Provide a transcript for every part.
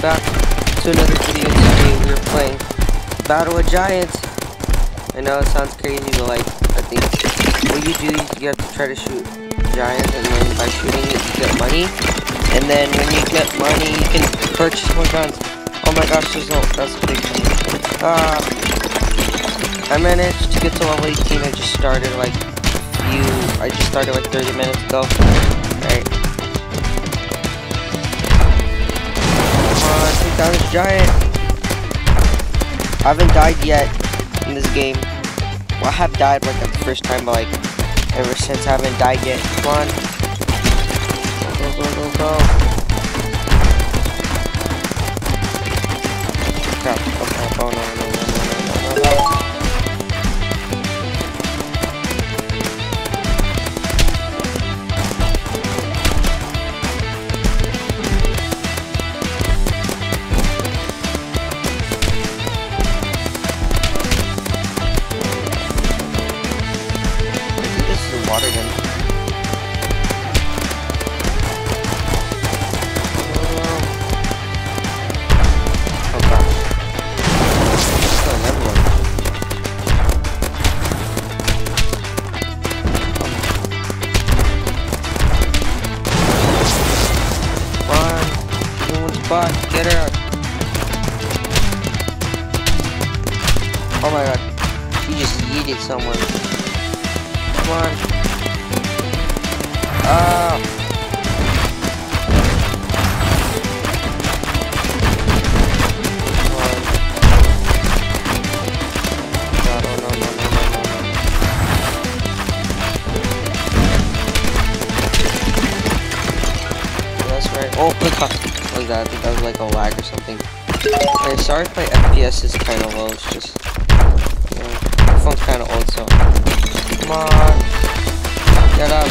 to another video today. We're playing Battle of Giants. I know it sounds crazy, but like, I think what you do is you have to try to shoot giants, and then by shooting it, you get money. And then when you get money, you can purchase more guns. Oh my gosh, there's no, that's a big. Uh, I managed to get to level 18. I just started like you. I just started like 30 minutes ago. Alright. Down this giant. I haven't died yet in this game. Well, I have died like the first time, but like ever since I haven't died yet. Come on. Bye. Get her out. Oh my god. She just yeeted someone. Come on. Ah. Oh, my god was that? I think that was like a lag or something. Okay, sorry if my FPS is kind of low. It's just, you know, my phone's kind of old, so. Come on. Get up.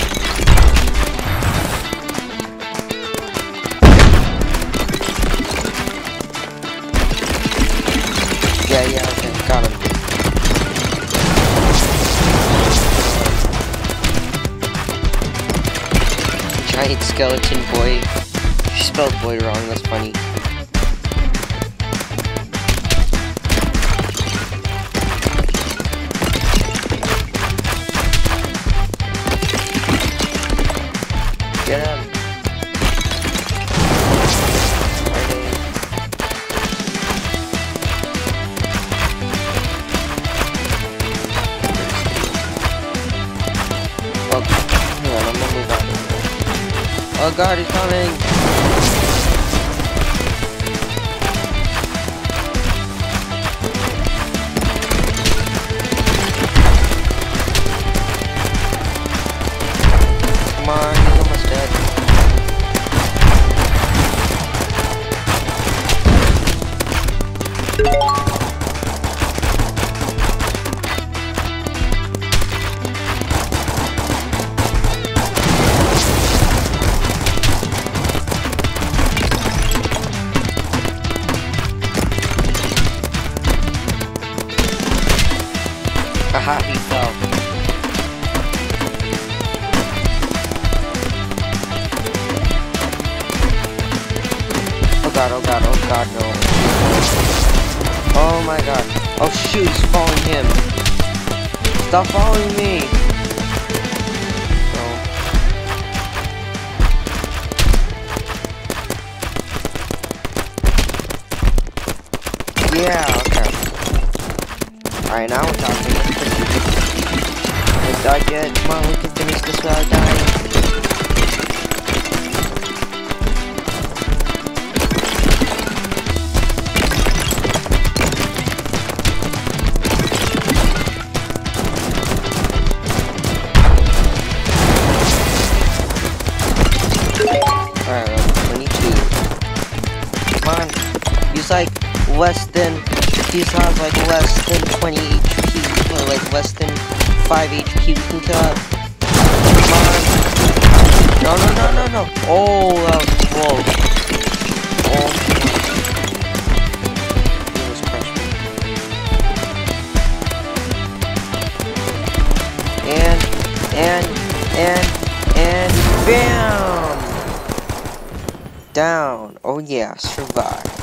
Yeah, yeah, okay, got him. Giant skeleton boy spelled boy wrong, that's funny. Get him. Oh god, he's coming! He fell. Oh god, oh god, oh god, no. Oh my god. Oh shoot, he's following him. Stop following me. Alright, now we're talking Let's die yet. Come on, we can finish this without dying. Alright, 22. Come on. He's like less than, he has like less than 20 HP, or like less than 5 HP can kill it. Come on. No, no, no, no, no. Oh, that was close. Oh, He was crushing. And, and, and, and, bam! Down. Oh yeah, survive.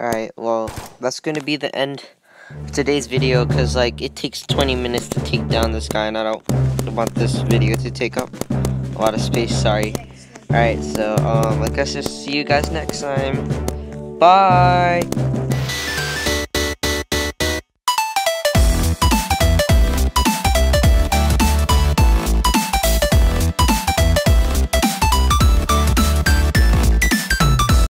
Alright, well, that's gonna be the end of today's video, because, like, it takes 20 minutes to take down this guy, and I don't want this video to take up a lot of space, sorry. Alright, so, um, I guess I'll see you guys next time. Bye!